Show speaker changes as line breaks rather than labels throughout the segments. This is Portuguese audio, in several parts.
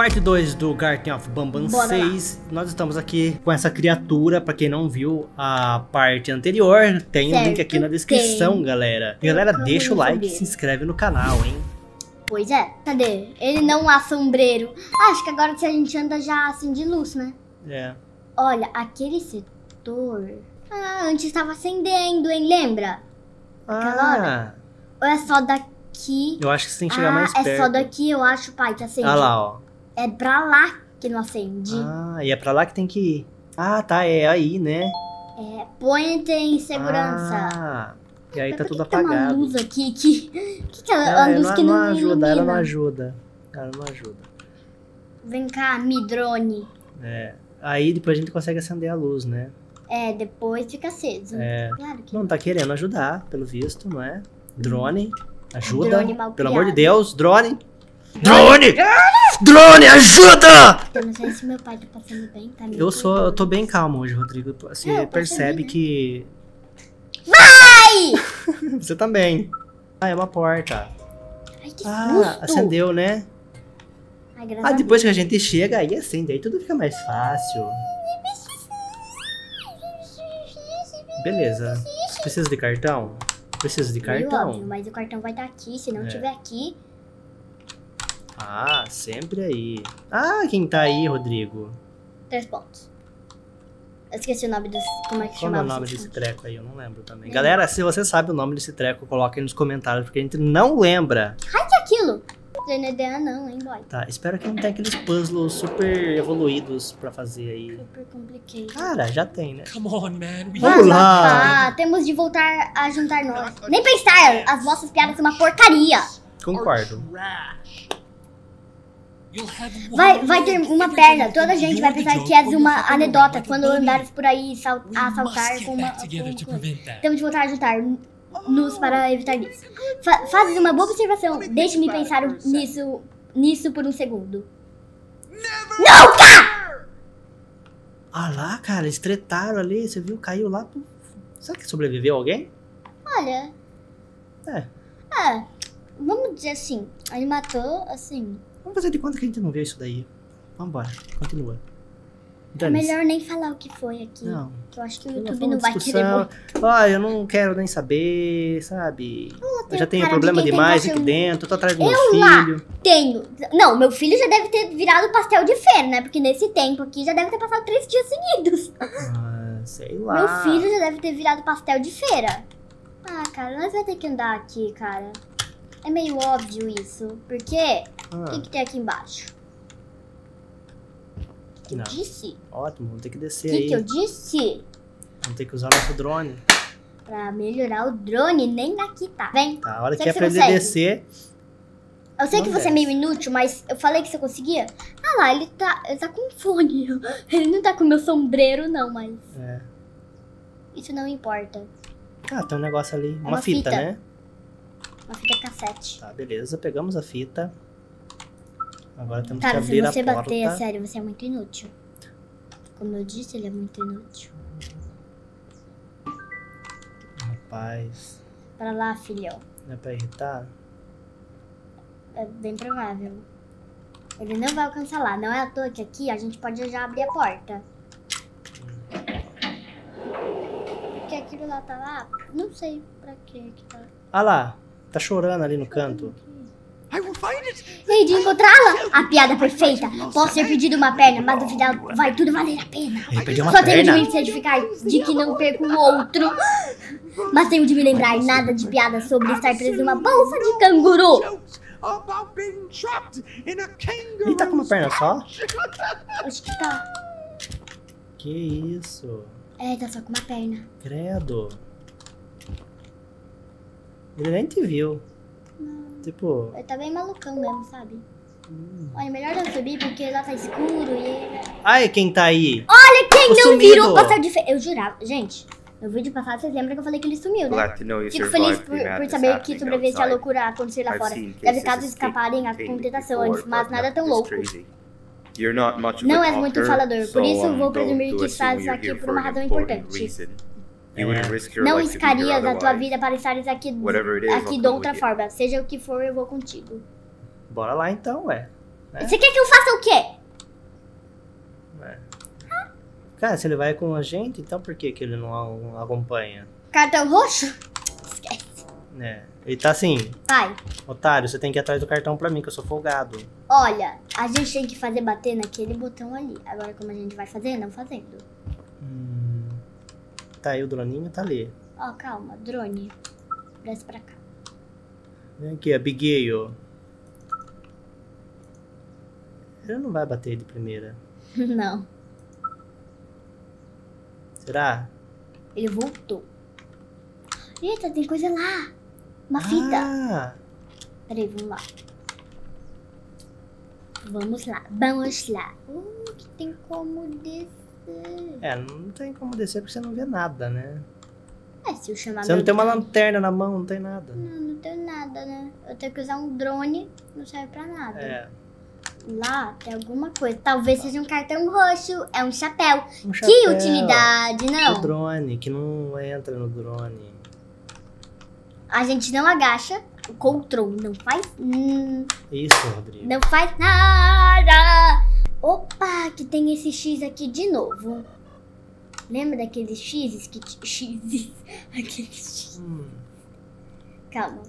Parte 2 do Garten of Bambam
Bora
6. Nós estamos aqui com essa criatura. Pra quem não viu a parte anterior, tem o link aqui na descrição,
tem.
galera. E, galera, deixa o like e se inscreve no canal, hein?
Pois é, cadê? Ele não há sombreiro. Ah, acho que agora se a gente anda já acende luz, né?
É.
Olha, aquele setor. Ah, antes estava acendendo, hein? Lembra? Aquela
Ah,
Ou é só daqui?
eu acho que você tem que chegar
ah,
mais
é
perto.
só daqui, eu acho, pai, que acende.
Ah lá, ó.
É pra lá que não acende.
Ah, e é pra lá que tem que ir. Ah, tá, é aí, né?
É, põe em segurança.
Ah, e aí
Mas
tá tudo
que que tem uma
apagado.
luz aqui que. que, que é
É,
a luz
não,
que
não
não,
ajuda, ela não
ilumina?
ajuda. Ela não ajuda.
Vem cá, midrone.
É. Aí depois a gente consegue acender a luz, né?
É, depois fica aceso.
É.
Claro que
Não tá querendo ajudar, pelo visto, não é? Drone, ajuda.
Drone
pelo amor de. Deus, drone. Drone! Drone, ajuda!
Eu não sei se meu pai tá passando bem, tá me
Eu sou, eu tô bem calmo hoje, Rodrigo. Você
É,
percebe que.
Ai!
Você também. Ah, é uma porta.
Ai, que
Ah,
susto!
acendeu, né?
Ai,
Ah, depois que a gente chega, aí acende, aí tudo fica mais fácil. Beleza. Precisa de cartão? Precisa de cartão?
óbvio, mas o cartão vai estar aqui. Se não
É.
tiver aqui,
Ah, sempre aí. Ah, quem tá aí, Rodrigo?
três pontos. Eu esqueci o nome desse. Como é que
Qual é
chamava?
o nome
esse
desse
ponto?
treco aí? Eu não lembro também.
É.
Galera, se você sabe o nome desse treco, coloca aí nos comentários, porque a gente não lembra.
O que é aquilo? DNDA não, hein, boy?
Tá, espero que não tenha aqueles puzzles super evoluídos pra fazer aí.
Super complicado.
Cara, já tem, né?
Come on, man. We
Vamos
Vamos
lá.
Ah, temos de voltar a juntar nós. Nem pensar, as vossas piadas são uma porcaria.
Concordo.
Vai, vai ter uma perna. Toda
thinks
gente vai pensar que és uma anedota
a
quando andares por aí sal- a
must
saltar
get
com uma. com-. Temos de voltar a juntar-nos para evitar isso. Fa fazes uma boa observação. Deixe-me pensar nisso, nisso por um segundo. Não, cá!
Ah lá, cara, eles tretaram ali, você viu? Caiu lá. pô. Será que sobreviveu alguém?
Olha.
É.
Ah, vamos dizer assim. Ele matou, assim.
Vamos fazer de conta que a gente não viu isso daí. Vambora, continua.
É melhor nem falar o que foi aqui.
Não.
Que eu acho que o YouTube não vai querer.
Ah, eu não quero nem saber, sabe? eu já tenho
de
problema
tem
demais aqui dentro, tô atrás do meu
Eu lá.
filho.
Tenho. Não, meu filho já deve ter virado pastel de feira, né? Porque nesse tempo aqui já deve ter passado três dias seguidos.
Ah, sei lá.
Meu filho já deve ter virado pastel de feira. Ah, cara, nós vamos ter que andar aqui, cara. É meio óbvio isso. Porque o
Ah,
que, que tem aqui embaixo? O que eu
Não.
disse?
ótimo, vamos ter que
O
descer
que,
aí.
que eu disse?
Vamos ter que usar nosso drone.
Pra melhorar o drone, nem daqui tá. Vem.
Tá, a hora
Será
que é
que
pra
você
ele descer.
Eu sei
Não
que você é meio inútil, mas eu falei que você conseguia. Ah lá, ele tá, ele tá com fone. Ele não tá com meu sombreiro, não, mas
É.
isso não importa.
Ah, tem um negócio ali. Uma,
uma
fita,
fita.
né?
Uma fita cassete.
Tá, beleza. Pegamos a fita. Agora temos
Cara,
que
se
abrir
você
a porta.
bater, é sério, você é muito inútil. Como eu disse, ele é muito inútil.
Rapaz,
Pra lá, filhão.
não é pra irritar?
É bem provável. Ele não vai alcançar lá. Não é à toa que aqui a gente pode já abrir a porta. Porque aquilo lá tá lá, não sei pra quê que tá.
Ah lá, tá chorando ali no canto.
I will find it.
Hei de encontrá-la! A piada perfeita! Posso ter perdido uma perna, mas no final vai tudo valer a pena.
Ele perdeu uma
Só tenho de me certificar de que não perco o outro. Mas tenho de me lembrar nada de piada sobre estar preso numa bolsa de canguru.
Ele tá com uma perna só?
Acho que tá.
Que isso?
É, tá só com uma perna.
Credo. Ele nem te viu. Tipo,
Ele tá bem malucão mesmo, sabe? Olha, melhor não subir porque lá tá escuro e
ai, quem tá aí?
Olha quem
O
não
sumido.
virou pastel de fe... Eu jurava. Gente, no vídeo passado vocês lembram que eu falei que ele sumiu, né? Fico feliz por, por saber que
happening
sobreviveste à loucura acontecer lá fora. Deve
escape
escaparem à
before,
antes, mas nada tão louco. Não és muito falador, por
so
isso vou presumir que estás aqui por uma razão
important
importante.
É.
Não riscarias a tua vida para estares aqui, aqui de outra forma. Seja o que for, eu vou contigo.
Bora lá então, ué. É.
Você quer que eu faça o quê? É.
Cara, se ele vai com a gente, então por que, que ele não acompanha?
Cartão roxo? Esquece.
É. Ele tá assim.
Pai.
Otário, você tem que ir atrás do cartão pra mim, que eu sou folgado.
Olha, a gente tem que fazer bater naquele botão ali. Agora, como a gente vai fazer? Não fazendo.
Tá aí o droninho, tá ali.
Ó, calma, drone. Desce pra cá.
Vem aqui, Abigail. Ele não vai bater de primeira.
Não,
Será?
ele voltou. Eita, tem coisa lá. Uma fita.
Ah,
Peraí, vamos lá. Vamos lá, vamos lá. Uh, que tem como descer.
É, não tem como descer porque você não vê nada, né?
É, se eu chamar
Você não tem uma
drone-
lanterna na mão, não tem nada.
Não, não tenho nada, né? Eu tenho que usar um drone, não serve pra nada.
É.
Lá tem alguma coisa. Talvez seja um cartão roxo, é um chapéu.
Um
Que
chapéu.
utilidade,
O
não?
drone, que não entra no drone.
A gente não agacha, o control não faz, hum,
Isso, Rodrigo.
não faz nada. Opa, que tem esse X aqui de novo. Lembra daqueles X's que X's, aqueles X.
Hum,
Calma.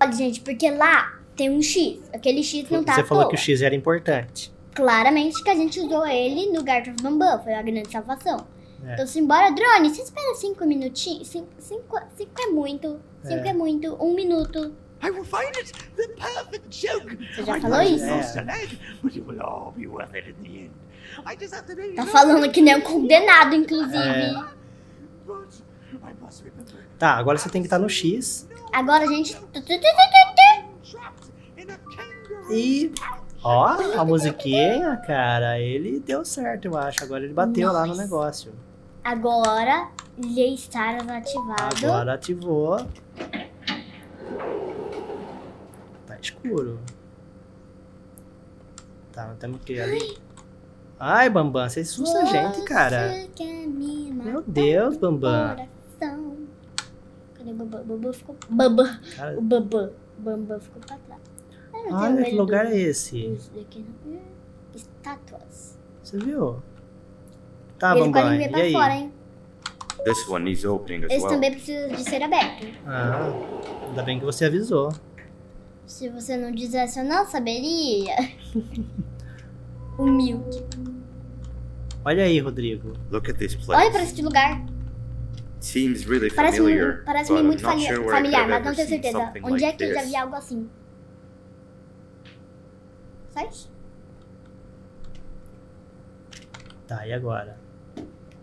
Olha, gente, porque lá tem um X. Aquele X não tá
você falou
toa.
que o X era importante.
Claramente que a gente usou ele no Garden of Bambam, foi a grande salvação.
É.
Então, simbora, drone, você espera cinco minutinhos? Cinco, cinco, cinco é muito, cinco é.
É.
muito, um minuto.
I will find it. The perfect joke.
Você já
I
falou isso?
have
É.
lost an egg, but it will all be worth it in the end. I just have to make
Tá falando que nem um condenado, inclusive.
É. Tá, agora você tem que estar no X.
Agora a gente...
Trapped in a kangaroo.
E. Ó, a musiquinha, cara, ele deu certo, eu acho. Agora ele bateu lá no
Nossa.
negócio.
Agora, lhe estar ativado.
Agora ativou. Tá escuro. Tá, nós temos que ir ali. Ai, Bambam, você assusta a gente, cara. Meu Deus, Bambam.
Cadê o Bambam? Bambam ficou... Bambam. O Bambam. Bambam ficou pra trás.
Olha que lugar
do-
é esse.
Hum, Estátuas.
Você viu? Tá,
Ele
Bambam, e
pra
aí?
fora, hein?
This one needs opening as
Esse
well.
também precisa de ser aberto.
Ah, ainda bem que você avisou.
Se você não dissesse, eu não saberia. Humilde.
Olha aí, Rodrigo.
Look at this place.
Olha pra este lugar.
Seems really
Parece-me
familiar,
parece
but I'm
muito fami-
sure
familiar, mas não tenho certeza. Onde é
like
que eu já
this.
vi algo assim? Isso?
Tá, e agora?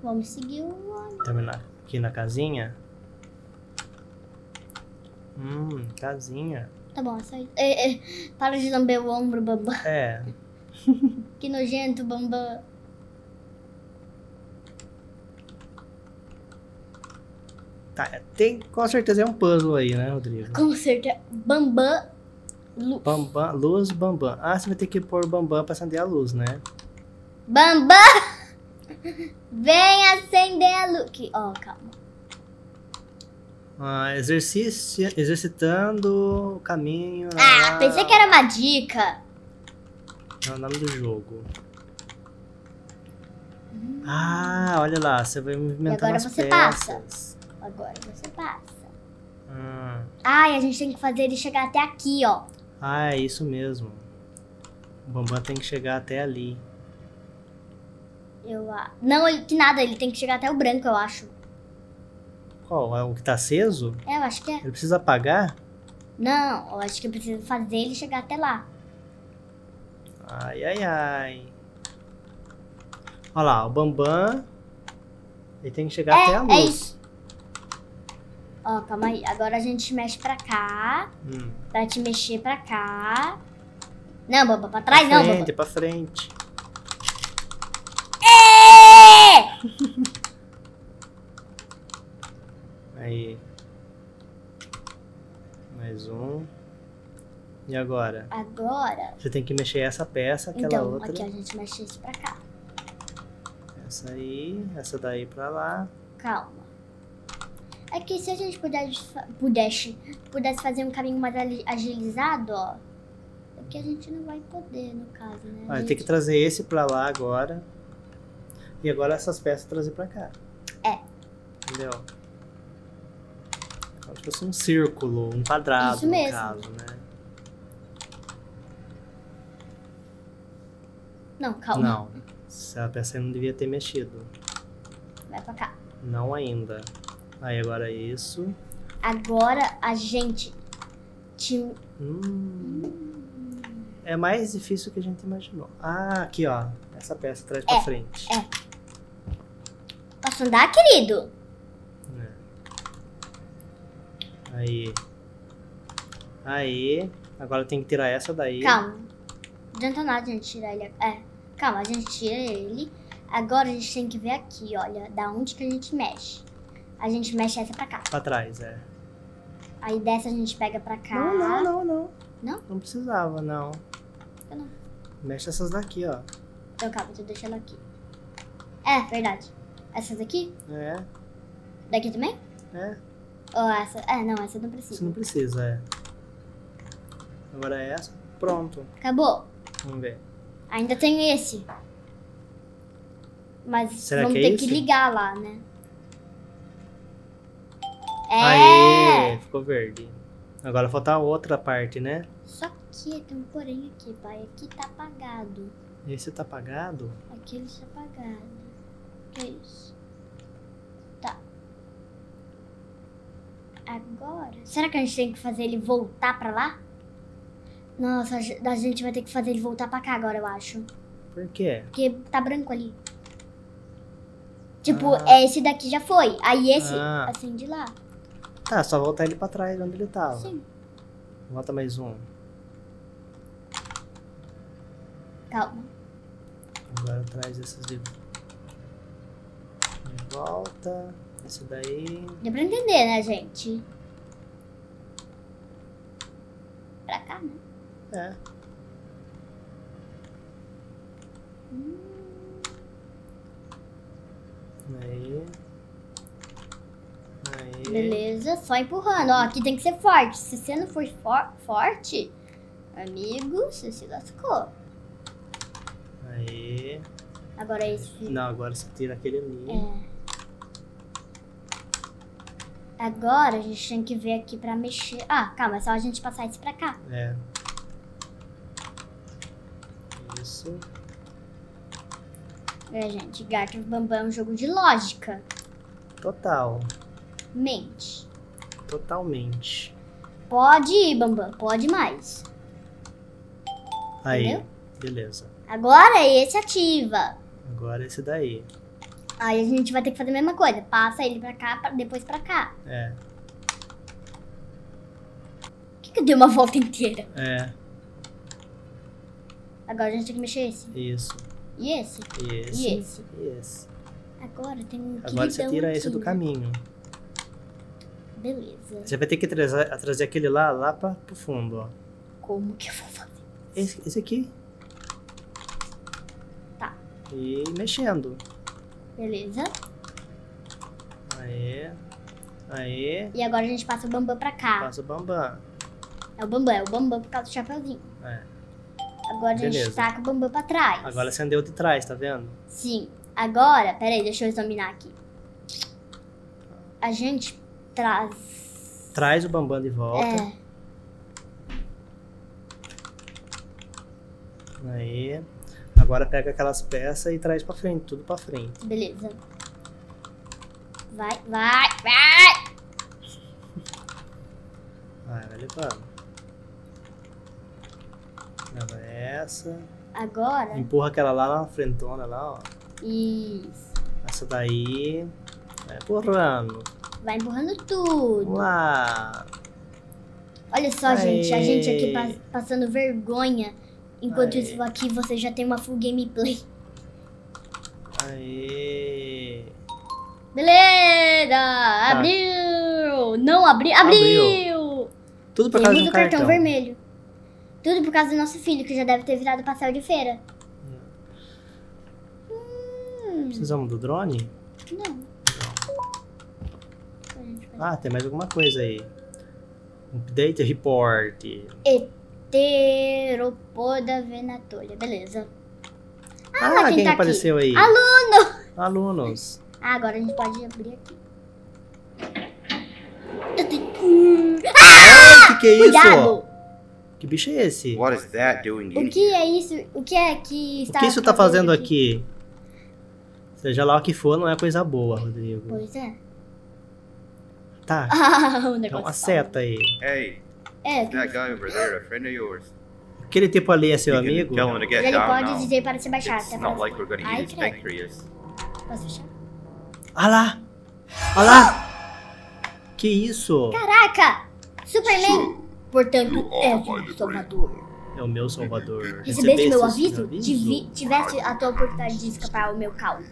Vamos seguir o homem.
Terminar aqui na casinha? Hum, casinha.
Tá bom, é só isso. É, é, para de lamber o ombro, Bambam.
É,
Que nojento, Bambam.
tá, tem, com certeza é um puzzle aí, né, Rodrigo?
Com certeza. Bambam. Lu-
Bambam, luz, bambam. Ah, você vai ter que pôr o bambam pra acender a luz, né?
Bambam! Vem acender a luz. Que- Ó, calma.
Ah, exercício, exercitando o caminho.
Ah,
lá-
pensei que era uma dica.
É o nome do jogo. Ah, olha lá, você vai movimentando
agora
as
você
peças.
Agora você passa.
Hum.
Ai, a gente tem que fazer ele chegar até aqui, ó.
Ah, é isso mesmo. O bambam tem que chegar até ali.
Eu, a- não, ele, que nada, ele tem que chegar até o branco, eu acho.
Qual? É o que tá aceso?
É, eu acho que é.
Ele precisa apagar?
Não, eu acho que eu preciso fazer ele chegar até lá.
Ai, ai, ai. Olha lá, o Bambam. Ele tem que chegar até a
É,
luz.
é isso. Ó, calma aí. Agora a gente mexe pra cá.
Hum.
Pra te mexer pra cá. Não, Bamba, pra trás
pra
não,
frente,
Bamba.
pra frente. Aí. Mais um. E agora?
Agora.
Você tem que mexer essa peça, aquela
então,
outra.
aqui a gente mexe isso pra cá.
Essa aí, essa daí pra lá.
Calma. É que se a gente pudesse, pudesse, pudesse fazer um caminho mais agilizado, ó. É que a gente não vai poder, no caso, né?
Vai
gente-
ter que trazer esse pra lá agora. E agora essas peças trazer pra cá.
É.
Entendeu? Como se fosse um círculo, um quadrado,
Isso
no
mesmo.
caso, né?
Não, calma.
Não. Essa peça aí não devia ter mexido.
Vai pra cá.
Não ainda. Aí agora isso.
Agora a gente. Te...
Hum. É mais difícil do que a gente imaginou. Ah, aqui ó. Essa peça traz pra
É,
frente.
é. Posso andar, querido?
É. Aí. Aí. Agora tem que tirar essa daí.
Calma. Não adianta nada a gente tirar ele. É. Calma, a gente tira ele. Agora a gente tem que ver aqui, olha, da onde que a gente mexe. A gente mexe essa pra cá.
Pra trás, é.
Aí dessa a gente pega pra cá.
Não, não, não, não.
Não?
Não precisava, não.
Eu não.
Mexe essas daqui, ó.
Então calma, deixa eu deixar ela aqui. É, verdade. Essas aqui?
É,
Daqui também?
é.
Ou essa? É, não, essa não precisa.
não precisa, é. Agora é essa. Pronto.
Acabou.
Vamos ver.
Ainda tem esse. Mas
Será
vamos
que é
ter
esse?
que ligar lá, né? É!
Aê, ficou verde. Agora falta a outra parte, né?
Só que tem um porém aqui, pai. Aqui tá apagado.
Esse tá apagado?
Aquele está apagado. Que isso? Tá. Agora. Será que a gente tem que fazer ele voltar pra lá? Nossa, a ge- a gente vai ter que fazer ele voltar pra cá agora, eu acho.
Por quê?
Porque tá branco ali. Tipo,
Ah.
esse daqui já foi. Aí esse
Ah.
acende lá.
Tá, só voltar ele pra trás onde ele tava.
Sim.
Volta mais um.
Calma.
Agora traz esses de, de volta. Esse daí.
Deu pra entender, né, gente? Pra cá, né?
É. Aí. Aí.
Beleza, só empurrando. Ó, aqui tem que ser forte. Se você não for for- forte, amigo, você se lascou.
Aí.
Agora esse filho.
Não, agora você tira aquele ali.
É. Agora a gente tem que ver aqui pra mexer. Ah, calma, é só a gente passar esse pra cá.
É. Isso.
É, gente, Gato Bambam é um jogo de lógica.
Total.
Mente.
Totalmente.
Pode ir, Bambam, pode mais.
Aí.
Entendeu?
Beleza.
Agora esse ativa.
Agora esse daí.
Aí a gente vai ter que fazer a mesma coisa. Passa ele pra cá, pra- depois pra cá.
É.
Por que, que eu dei uma volta inteira?
É.
Agora a gente tem que mexer esse.
Isso.
E esse?
E esse.
E esse?
E esse.
Agora tem um
Agora você tira
aqui,
esse do caminho.
Beleza.
Você vai ter que trazer, trazer aquele lá, lá pra, pro fundo, ó.
Como que eu vou fazer?
Esse, esse aqui.
Tá.
E mexendo.
Beleza.
Aí. Aí.
E agora a gente passa o bambam pra cá.
Passa o bambam.
É o bambam, é o bambam por causa do chapeuzinho.
É.
Agora a gente
Beleza.
taca o bambam pra trás.
Agora acendeu de trás, tá vendo?
Sim. Agora, peraí, deixa eu examinar aqui. A gente traz.
Traz o bambam de volta.
É.
Aí. Agora pega aquelas peças e traz pra frente, tudo pra frente.
Beleza. Vai, vai, vai!
Vai, vai levando. Leva essa.
Agora.
Empurra aquela lá na frentona lá, ó.
Isso.
Essa daí. Vai empurrando.
Vai empurrando tudo.
Lá.
Olha só, gente, a gente aqui
Aê.
pa- passando vergonha. Enquanto
Aê.
isso aqui você já tem uma full gameplay.
Aê.
Beleza! Abriu! Não abri... abriu!
Tudo por causa
Temos
de um
o cartão,
cartão.
vermelho. Tudo por causa do nosso filho, que já deve ter virado pastel de feira. Hum,
Precisamos do drone?
não.
Ah, tem mais alguma coisa aí. Update report.
Teropoda venatolha. Beleza.
Ah,
quem
quem
tá aqui?
apareceu aí?
Aluno!
Alunos.
Ah, agora a gente pode abrir aqui.
Ah, que que é isso?
Cuidado!
Que bicho é esse?
What is that doing in
O que é isso? O que é que
O
está
que isso tá fazendo aqui? Seja lá o que for, não é coisa boa, Rodrigo.
Pois é.
Tá,
Ah, o
é
negócio
uma seta aí.
Hey,
É.
Aquele tipo ali é seu amigo?
get
ele pode dizer para se baixar.
It's
Até
not like we're gonna use
credo.
pancreas.
Posso fechar?
Olha lá! Olha lá! Que isso?
Caraca! Superman! Portanto, é o Salvador.
É o meu salvador.
Recebeste meu aviso? Tive- tiveste a tua oportunidade de escapar ao meu caos.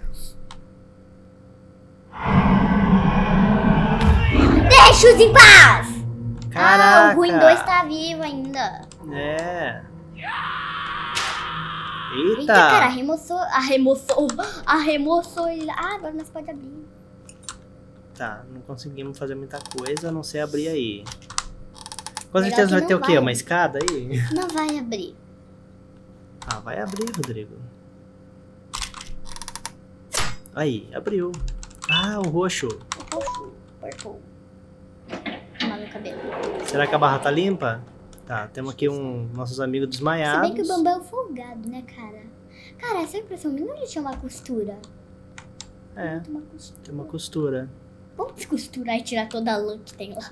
Deixa-os em paz!
Caraca!
Ah, o Ruim 2 tá vivo ainda.
É.
Eita,
Eita!
cara, arremoçou, arremoçou, arremoçou ele. Ah, agora nós pode abrir.
Tá, não conseguimos fazer muita coisa, a não ser abrir aí. Com
Melhor
certeza
que
vai ter o quê?
vai.
Uma escada aí?
Não vai abrir.
Ah, vai abrir, Rodrigo. Aí, abriu. Ah, o roxo.
Roxo, purple.
Será que a barra tá limpa? Tá, temos aqui um nossos amigos
Se
desmaiados.
bem que o Bambam é folgado, né, cara? Cara, essa impressão minha ele tinha uma costura.
É,
Tem uma costura.
tem uma costura.
Vamos descosturar e tirar toda a lã que tem lá.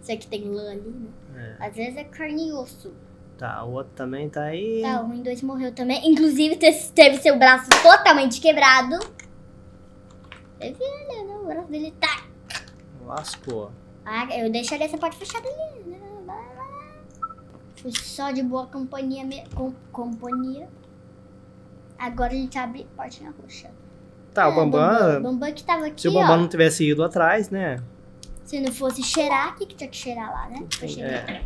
Sei que tem lã ali, né?
É.
Às vezes é carne e osso.
Tá, o outro também tá aí.
Tá, o Ruim 2 morreu também. Inclusive, te- teve seu braço totalmente quebrado. Teve ele, né? O braço dele tá.
Lascou.
Ah, eu deixaria essa porta fechada ali. Fui só de boa companhia. Me... Com... Companhia. Agora a gente abre portinha roxa.
Tá, o
É,
Bambam.
Bambam que tava aqui,
Se o Bambam
ó.
não tivesse ido atrás, né?
Se não fosse cheirar, o que, que tinha que cheirar lá, né? Pra cheirar.
É,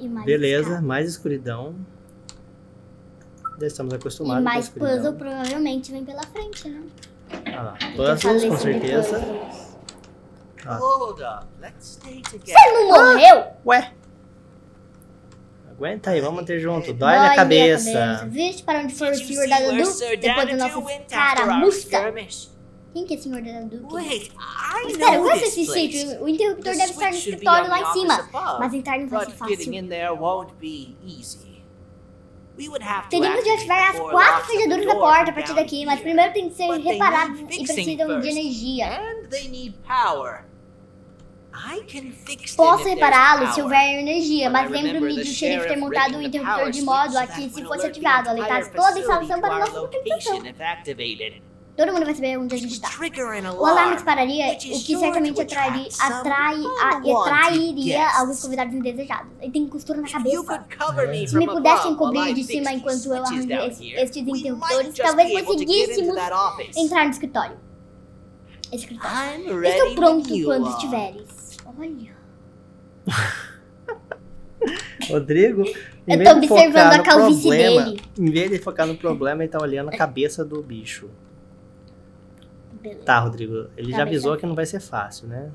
E mais
beleza, mais escuridão. Já estamos acostumados
E mais puzzle provavelmente vem pela frente, né?
Ah puzzles, com certeza.
puzzles. Você não morreu?
Ué? Aguenta aí, vamos manter junto. Dói minha cabeça.
cabeça. Viste para onde foi o senhor da
where
Dudu? Depois da nossa
our
caramuça.
skirmish?
Quem que é senhor da Dudu?
Wait, I
Espera,
this
desse
place.
sítio. O interruptor deve estar no escritório lá em cima. Mas entrar não vai ser fácil.
getting in there won't be easy. We would have to
Teríamos de ativar as quatro fechaduras da porta a partir daqui, mas primeiro tem que ser reparado e precisam de energia.
And they need power.
Posso repará-lo se houver energia, mas lembro-me de o xerife ter montado o
the
interruptor de modo a que se fosse ativado, alertasse
entire
toda a instalação para a nossa localização. Todo mundo vai saber onde a gente está. O alarme
alarm.
dispararia, o que certamente
to
atrai, a, atrairia alguns convidados indesejados. Ele tem costura na cabeça. Se me pudessem cobrir de cima enquanto eu arranjo estes interruptores, talvez conseguíssemos entrar no escritório. Escritório. Estou pronto quando estiveres. Olha.
Rodrigo, em
Eu tô
de
observando
focar
a calvície
problema,
dele.
Em vez de focar no problema, ele tá olhando a cabeça do bicho.
Beleza.
Tá, Rodrigo, ele já
Cabeça.
avisou que não vai ser fácil, né?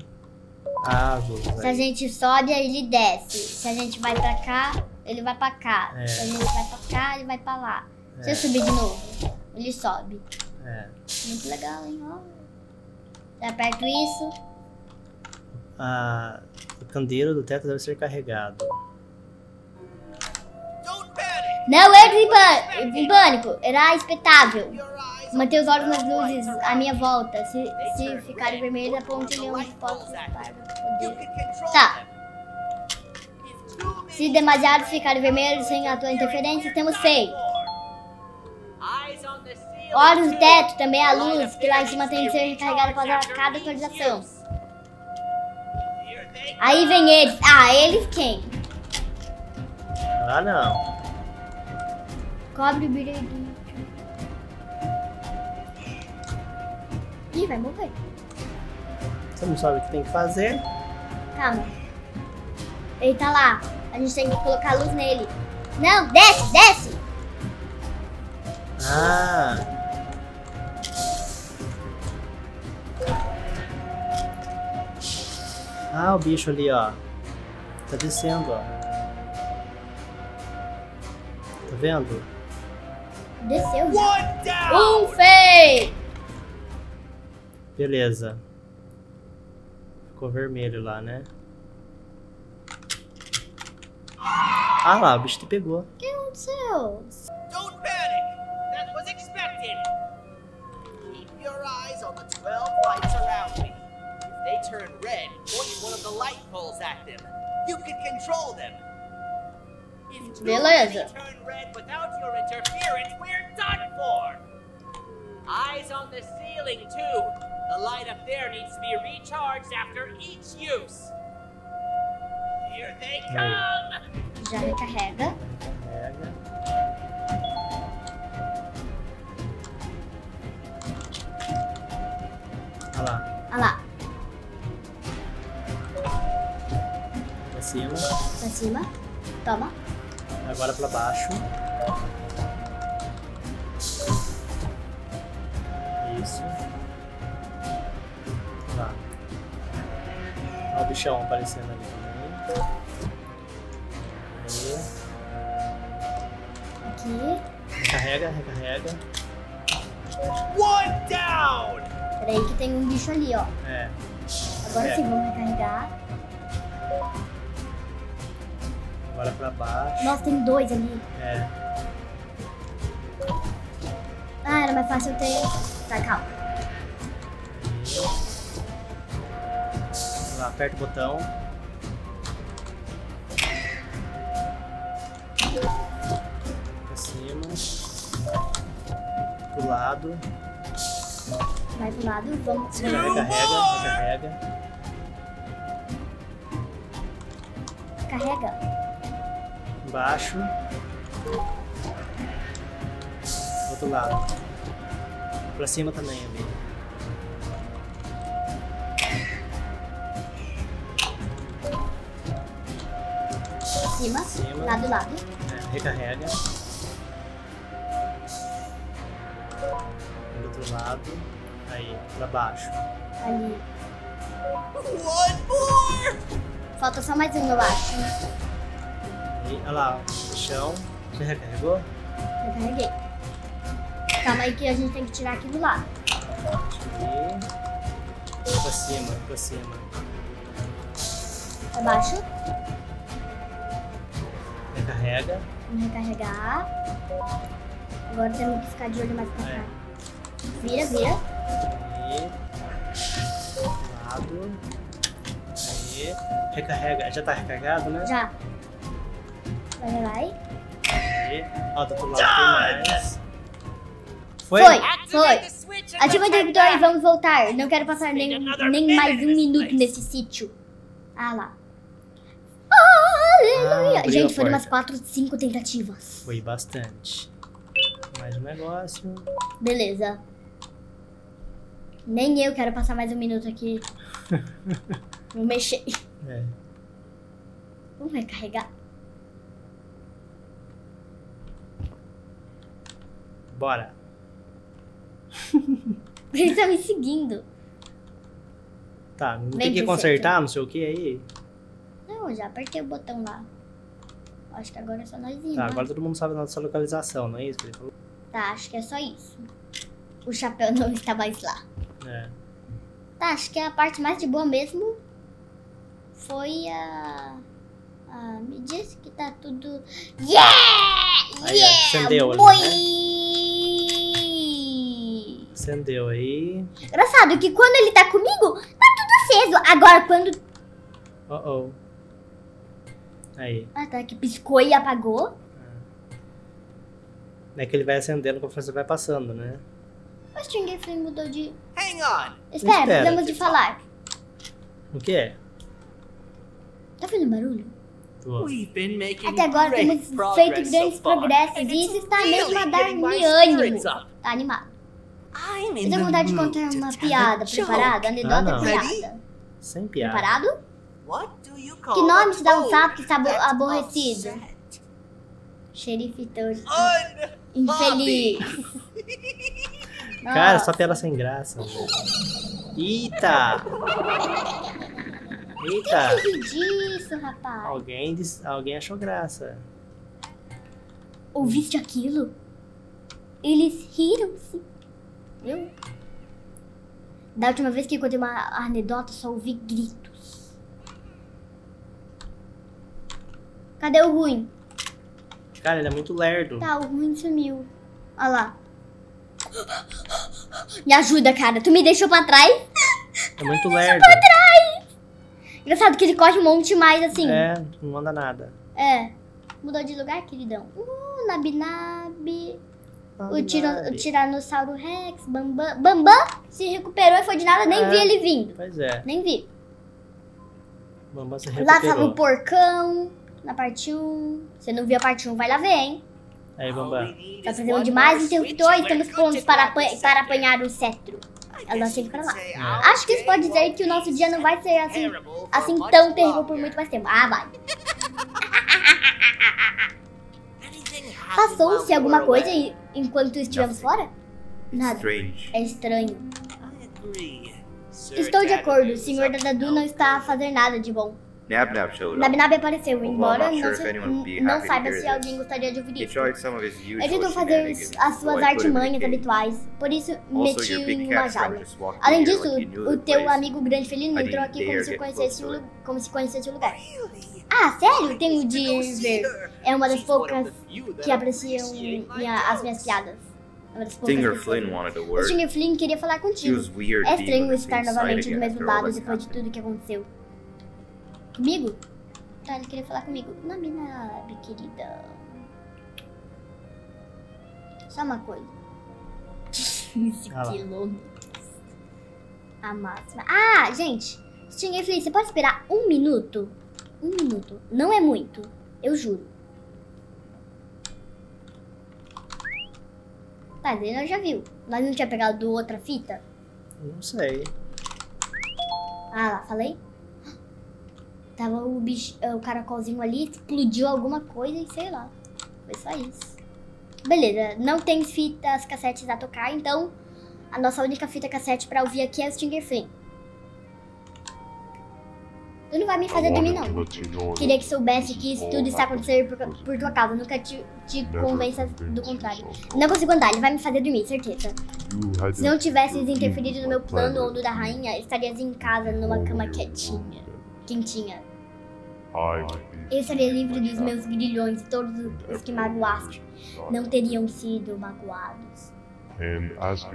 Ah,
Se a gente sobe, aí ele desce. Se a gente vai pra cá, ele vai pra cá.
É.
Se a gente vai pra cá, ele vai pra lá. Se
É.
eu subir de novo, ele sobe.
É.
Muito legal, hein? Ó. Eu aperto isso.
Ah, o candeeiro do teto deve ser carregado.
Não entre em, pâ- em pânico. Era espetável. Manter os olhos nas luzes à minha volta. Se, se ficarem vermelhos, aponte-lhe onde posso Tá. Se demasiados ficarem vermelhos sem a tua interferência, temos
ceiling.
Olhos no teto, também a luz que lá em cima tem que ser recarregada após cada atualização. Aí vem eles. Ah, eles quem?
Ah, não.
Cobre o brilho. Ih, vai morrer.
Você não sabe o que tem que fazer?
Calma. Ele tá lá. A gente tem que colocar luz nele. Não, desce, desce.
Ah. Ah, o bicho ali, ó. Tá descendo, ó. Tá vendo?
Desceu! Um feio!
Beleza. Ficou vermelho lá, né? Ah lá, o bicho te pegou.
O que aconteceu?
Don't panic! That was expected! Keep your eyes on the 12 lights around me. If they turn red, light poles at them. You can control them. If
Beleza.
many turn red without your interference, we're done for! Eyes on the ceiling, too. The light up there needs to be recharged after each use. Here they come!
Já recarrega.
Pega. Olha lá,
Olha lá.
Cima.
Pra cima. Toma.
Agora pra baixo. Isso. Lá. Olha o bichão aparecendo ali também. Aí.
Aqui.
Recarrega, recarrega.
One down!
Peraí que tem um bicho ali, ó.
É.
Agora
É.
sim, vamos recarregar.
Agora pra baixo.
Nossa, tem dois ali.
É.
Ah, era mais fácil eu ter... Tá, calma.
Lá, aperta o botão. Pra cima. Pro lado.
Vai pro lado, vamos...
Já recarrega, recarrega.
Carrega.
Embaixo. Outro lado. Pra cima também, amigo.
Cima.
Cima.
Lado, lado.
É, recarrega. Do outro lado. Aí, pra baixo.
Ali.
One more!
Falta só mais um, eu acho.
E, olha lá, no chão. Já recarregou?
Recarreguei. Calma aí que a gente tem que tirar aquilo lá.
Aqui. Pra cima, pra cima.
Pra baixo.
Recarrega.
Vamos recarregar. Agora temos que ficar de olho mais pra
É.
cá. Vira, vira.
Aí. Lado. Aí. Recarrega. Já tá recarregado, né?
Já. Vai, vai.
Aí. Ó, do outro lado tem mais. Foi?
Foi, foi. Ativa o interruptor e vamos voltar. Não quero passar nem, nem mais um minuto nesse sítio. Ah lá. Aleluia.
Ah,
Gente, foram umas
porta.
4, 5 tentativas.
Foi bastante. Mais um negócio.
Beleza. Nem eu quero passar mais um minuto aqui. Vou mexer.
É.
Vamos recarregar.
Bora.
Eles estão me seguindo.
Tá, não tem que consertar, não sei o que aí.
Não, eu já apertei o botão lá. Acho que agora é só nós ir,
Tá,
né?
agora todo mundo sabe a nossa localização, não é isso que ele falou?
Tá, acho que é só isso. O chapéu não está mais lá.
É.
Tá, acho que a parte mais de boa mesmo foi a. a me disse que tá tudo. Yeah!
Aí,
Yeah!
acendeu ali,
Boi!
Acendeu aí.
Engraçado que quando ele tá comigo, tá tudo aceso. Agora quando.
Oh oh. Aí.
Ah, tá, que piscou e apagou.
É que ele vai acendendo conforme você vai passando, né?
O Stranger Flame mudou de.
Hang on.
Espera,
Espera,
podemos de falar.
O que é?
Tá vendo barulho?
Tô.
We've been making
Até agora temos
progress
feito grandes
so
progressos e isso está mesmo a dar
getting my
me ânimo. Tá animado. Eu tenho vontade de contar uma piada.
joke.
Preparado? Anedota
Ah,
piada.
Sem piada.
Preparado? Que nome se dá um sapo que está aborrecido? Xerife Toad. Infeliz.
Cara, só piada sem graça. Eita! Eita!
Que disso, rapaz?
Alguém, disse- alguém achou graça.
Ouviste aquilo? Eles riram-se. Viu? Da última vez que eu contei uma anedota, só ouvi gritos. Cadê o ruim?
Cara, ele é muito lerdo.
Tá, o ruim sumiu. Olha lá. Me ajuda, cara. Tu me deixou pra trás?
É muito lerdo.
Engraçado que ele corre um monte mais assim.
É, não manda nada.
É. Mudou de lugar, queridão. Uh, Nabi Nabi. O, tiro, o Tiranossauro Rex. Bambam. Bambam se recuperou e foi de nada. Nem
É.
vi ele vindo.
Pois é.
Nem vi.
Bambam se
Lá tava
recuperou.
o porcão. Na parte 1. Você não viu a parte 1, vai lá ver, hein?
Aí,
we
Bambam.
Tá fazendo demais
switch
interruptor.
and
Estamos prontos para, para apanhar o cetro. Ela sempre
could
lá.
É.
Acho que isso pode dizer que o nosso dia não vai ser assim, assim
much
tão terrível por muito mais tempo. Ah, vai. Passou-se alguma coisa
away?
Enquanto estivemos fora? Nada.
Strange.
É estranho.
I agree. Sir
Estou de acordo, o senhor Dadadu
no
não está a fazer nada de bom.
Nab Nab showed up.
Nabinab apareceu,
Well,
embora
I'm not
não,
sure
se- não saiba se
this.
alguém gostaria de ouvir isso. Ele tentou fazer as suas artimanhas habituais, por isso
Also,
meti
your
em uma jaula. Além disso, o teu amigo grande felino entrou aqui como se conhecesse o, como se conhecesse o lugar. Ah, sério? Tenho de
see
ver. É uma das poucas que apreciam minha- as minhas piadas. É uma das poucas
Stinger. Flynn wanted a
O
word.
Stinger Flynn queria falar contigo. É estranho estar novamente do mesmo lado depois de tudo que aconteceu. Comigo? Tá, ele queria falar comigo. Naminab, querida. Só uma coisa. 15
Ah
quilômetros. A máxima. Ah, gente. Stinger Flynn, você pode esperar um minuto? Um minuto. Não é muito. Eu juro. Tá, ele nós já viu. Nós não tinha pegado outra fita?
Não sei.
Ah lá, falei? Tava o bicho, o caracolzinho ali, explodiu alguma coisa e sei lá. Foi só isso. Beleza, não tem fitas cassetes a tocar, então a nossa única fita cassete pra ouvir aqui é o Stinger Flynn. Tu não vai me fazer dormir, não. Queria que soubesse que isso tudo está acontecendo por, por tua causa. Nunca te, te convença do contrário. Não consigo andar, ele vai me fazer dormir, certeza. Se não tivesses interferido no meu plano ou no da rainha, estarias em casa numa cama quietinha, quentinha. Eu estaria livre dos meus grilhões e todos os que magoaste não teriam sido magoados.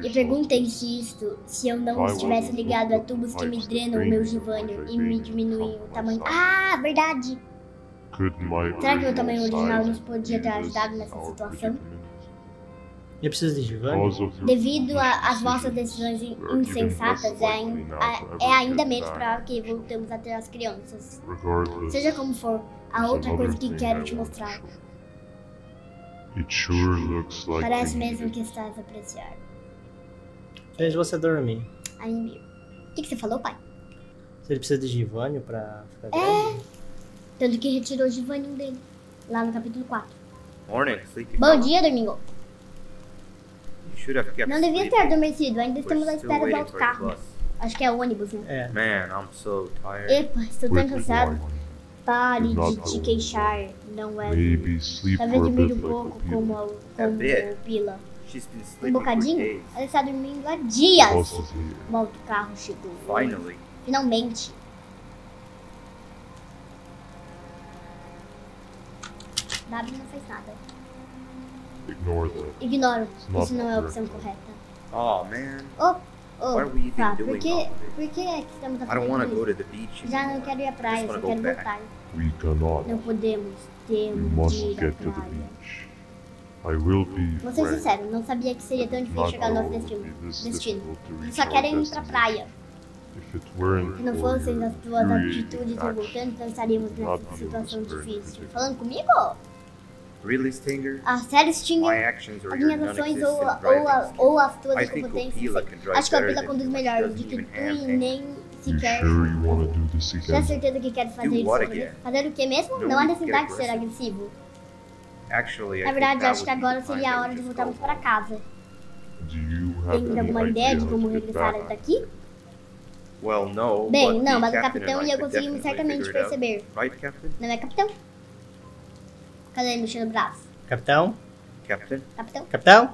E perguntem-se isto se eu não estivesse ligado a tubos que me drenam o meu givânio e me diminuem o tamanho. Ah, verdade!
Será que meu tamanho original nos
podia ter ajudado nessa situação?
Eu preciso de Giovanni?
Devido a- às vossas decisões in- insensatas, é, ain- a- é ainda menos provável que voltemos a ter as crianças. Seja como for, há outra coisa que quero te mostrar. Parece mesmo que estás a apreciar.
Fez você dormir.
Animir. O que, que você falou, pai?
Se ele precisa de Givanni pra ficar
É.
grande.
Tanto que retirou o Givanni dele. Lá no capítulo 4.
Morning,
Bom dia, Domingo. Não devia
sleeping.
ter adormecido. Ainda estamos à espera do outro carro. Acho que é ônibus, né?
É.
Man, I'm so tired.
Epa, estou tão cansado. Pare de te queixar. Não é. Talvez dormir um pouco como, o- como o Pila.
She's been
Um bocadinho? Ela está dormindo há dias. O outro carro chegou.
Finally.
Finalmente. W não fez nada. Ignoro. Isso não é a opção correta.
Oh man,
Oh, oh.
We
Tá, por que, por que é que estamos
I want to go
isso?
to the beach.
Já não quero ir à praia, só quero
go back.
voltar. Não podemos. Temos de ir à praia. Vou ser sincero, não sabia que seria tão difícil chegar ao nosso destino. destino. Eles só querem ir pra praia. Se não fossem as tuas atitudes revoltantes, não estaríamos nessa situação difícil. Falando comigo?
Really, Stinger?
A sério,
My
Stinger? minhas ações ou, ou, a- ou as tuas incompetências. Acho que a Pila conduz melhor do que tu e nem sequer. Tem
Tem
certeza que queres fazer isso?
again?
Fazer o que mesmo? Não há necessidade de ser agressivo.
Actually, I
Na
think
verdade, acho que
would be
agora
the
seria
time
a hora de voltarmos
go
para casa. Tem alguma ideia de como regressar daqui?
Well, no.
Bem, não,
the
mas o capitão e eu conseguimos certamente perceber. Não é, capitão? Cadê ele mexendo o braço?
Capitão?
Captain?
Capitão?
Capitão?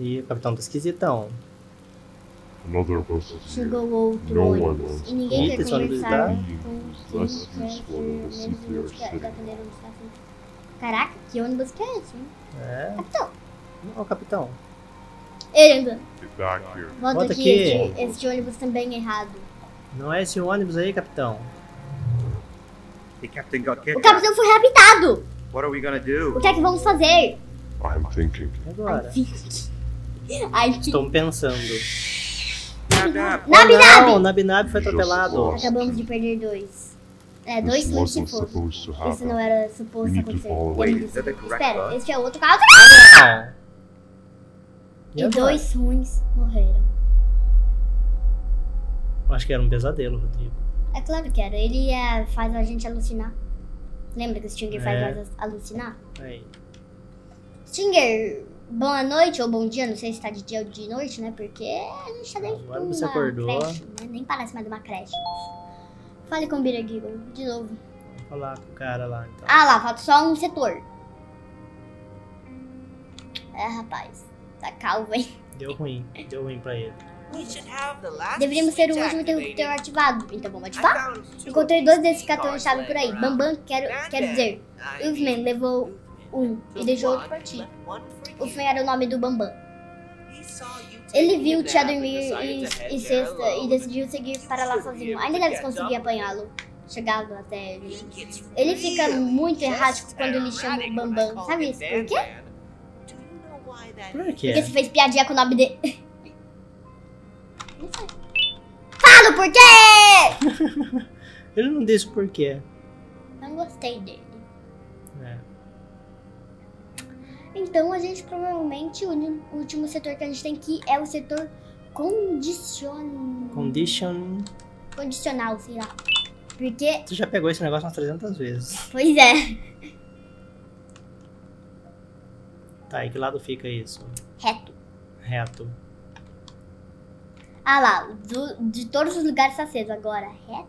Ih, o capitão tá esquisitão.
Another bus is
Chegou outro
No one
ônibus. E ninguém quer
esse
conversar com. Caraca, que ônibus que é esse? hein?
É.
Capitão,
Ó, capitão.
ele,
here.
volta
Volta
aqui,
aqui.
Este ônibus também é errado.
Não é esse ônibus aí, capitão?
The captain got
O capitão foi raptado!
What are we gonna
O
do?
que é que vamos fazer?
I'm thinking.
Agora? Estou pensando.
Nab, nab.
Nabi,
Não,
Nabi!
o Nabi Nabi foi atropelado.
Acabamos de perder dois. É, dois se fosse.
supposed to
Isso não era suposto acontecer.
Wait,
Espera, esse é outro carro.
Não.
E dois ruins morreram.
Acho que era um pesadelo, Rodrigo.
É claro que era. Ele é, faz a gente alucinar. Lembra que o Stinger faz
É.
nós alucinar?
Aí.
Stinger, boa noite ou bom dia. Não sei se tá de dia ou de noite, né? Porque a gente tá dentro
Agora
de uma
você acordou.
creche, né? Nem parece mais uma creche. Fale com o Bira Giggle, de novo.
Vou falar com o cara lá, então.
Ah lá, falta só um setor. É, rapaz. Tá calvo, hein?
Deu ruim. Deu ruim pra ele.
We should have the last
Deveríamos ter o último interruptor ativado. Então vamos ativar? Encontrei dois desses
key
cartões
cards
chave por aí.
laying
Bam
around.
Bam, quero, quero dizer.
Mean,
levou um e deixou outro
you.
Ufman era o nome do Bambam. Ele viu o Tia dormir
decided
e, sexta decidiu seguir para lá sozinho. Ainda deve conseguir apanhá-lo. Chegado até ele. Ele fica muito errático quando ele chama o Bambam. Sabe isso por quê?
Van. Do you know why that
Por quê?
Porque você fez piadinha com o nome dele. Fala o porquê!
Ele não disse por quê.
Não gostei dele.
É.
Então a gente provavelmente o último setor que a gente tem que ir é o setor condicion...
Condition.
condicional, sei lá. Porque,
Você já pegou esse negócio umas 300 vezes.
pois é,
Tá, e que lado fica isso?
reto.
Reto.
Ah lá, do- de todos os lugares tá aceso. Agora, reto?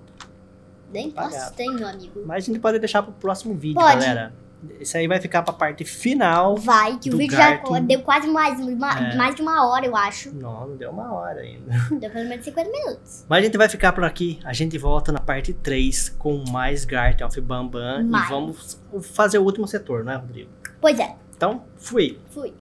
Nem posso ter, meu amigo.
Mas a gente pode deixar pro próximo vídeo,
Pode.
galera. Isso aí vai ficar pra parte final.
Vai, que o vídeo
Garto.
já deu quase mais, uma-
É.
mais de uma hora, eu acho.
Não, não deu uma hora ainda.
Deu pelo menos 50 minutos.
Mas a gente vai ficar por aqui. A gente volta na parte 3 com mais Garten of Bambam.
Mais.
E vamos fazer o último setor, não é, Rodrigo?
Pois é,
Então, fui.
fui.